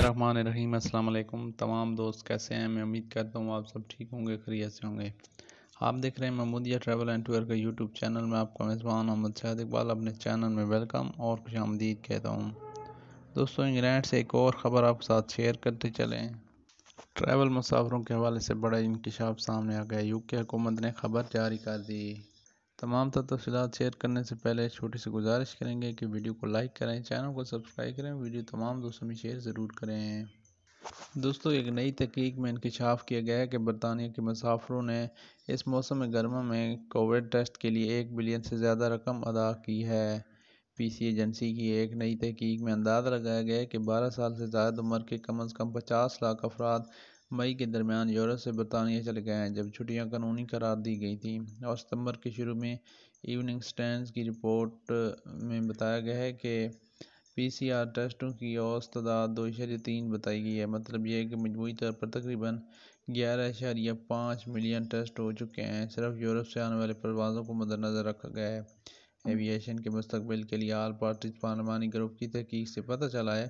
बसमीम अल्लाम तमाम दोस्त कैसे हैं? मैं उम्मीद करता हूँ आप सब ठीक होंगे खरीत से होंगे। आप देख रहे हैं महमूदिया ट्रैवल एंड टूर का यूट्यूब चैनल में आपका मेज़बान मोहम्मद शाहिद इकबाल अपने चैनल में वेलकम और खुश आमदीद कहता हूँ। दोस्तों, इंग्लैंड से एक और ख़बर आपके साथ शेयर करते चलें। ट्रैवल मुसाफरों के हवाले से बड़ा इंकशाफ सामने आ गया। यूके हुकूमत ने खबर जारी कर दी। तमाम तफसीत शेयर करने से पहले छोटी सी गुजारिश करेंगे कि वीडियो को लाइक करें, चैनल को सब्सक्राइब करें, वीडियो तमाम दोस्तों में शेयर ज़रूर करें। दोस्तों, एक नई तहकीक में इंकशाफ किया गया है कि बरतानिया के मुसाफरों ने इस मौसम गर्मा में कोविड टेस्ट के लिए एक बिलियन से ज़्यादा रकम अदा की है। पीसी एजेंसी की एक नई तहकीक में अंदाज़ा लगाया गया है कि 12 साल से ज़्यादा उम्र के कम अज़ कम 50 लाख अफराद मई के दरमियान यूरोप से बरतानिया चले गए जब छुट्टियाँ कानूनी करार दी गई थी। और सितंबर के शुरू में इवनिंग स्टैंड की रिपोर्ट में बताया गया है कि पीसीआर टेस्टों की औसत तादाद दो इशारे तीन बताई गई है। मतलब यह कि मजमू तौर पर तकरीबन ग्यारह इशारिया पाँच मिलियन टेस्ट हो चुके हैं। सिर्फ़ यूरोप से आने वाले परवाज़ों को मद्दनज़र रखा गया है। एविएशन के मुस्तबिल के लिए आल पार्टीज़ पार्लिमानी ग्रुप की तहकीक से पता चला है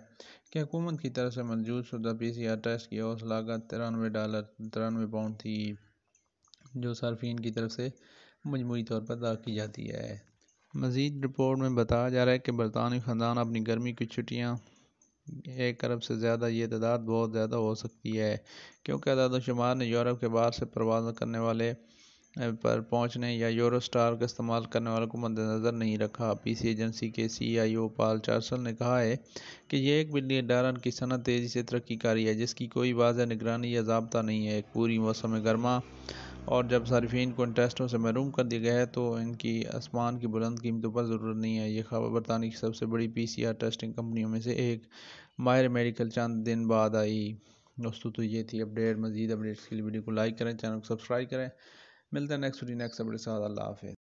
कि हुकूमत की तरफ़ से मंजूर शुदा पी सी आर टेस्ट की औस लागत तिरानवे डॉलर, तिरानवे पाउंड थी, जो सार्फिन की तरफ़ से मजमूरी तौर पर अदा की जाती है। मज़ीद रिपोर्ट में बताया जा रहा है कि बरतानवी ख़ानदान अपनी गर्मी की छुट्टियाँ, एक अरब से ज़्यादा ये तादाद बहुत ज़्यादा हो सकती है, क्योंकि अदाद शुमार ने यूरोप के बाहर से परवाज़ करने वाले पर पहुँचने या यूरो स्टार का इस्तेमाल करने वालों को मद्देनज़र नहीं रखा। पीसी एजेंसी के सीईओ पाल चार्सल ने कहा है कि यह एक बिलियन डॉलर की सनत तेज़ी से तरक्की कारी है, जिसकी कोई वाज निगरानी या जबता नहीं है। एक पूरी मौसम गर्मा और जब सार्फिन को इन टेस्टों से महरूम कर दिया गया है तो इनकी आसमान की बुलंद कीमतों पर ज़रूरत नहीं है। ये खबर बरतानी की सबसे बड़ी पी सी आर टेस्टिंग कंपनियों में से एक माहिर मेडिकल चंद दिन बाद आई। दोस्तों तो ये थी अपडेट मजीद अपडेट्स के लिए वीडियो को लाइक करें, चैनल को सब्सक्राइब करें। मिलते हैं नेक्स्ट वीडियो नेक्स्ट अपडेट साथ। अल्लाह हाफिज़।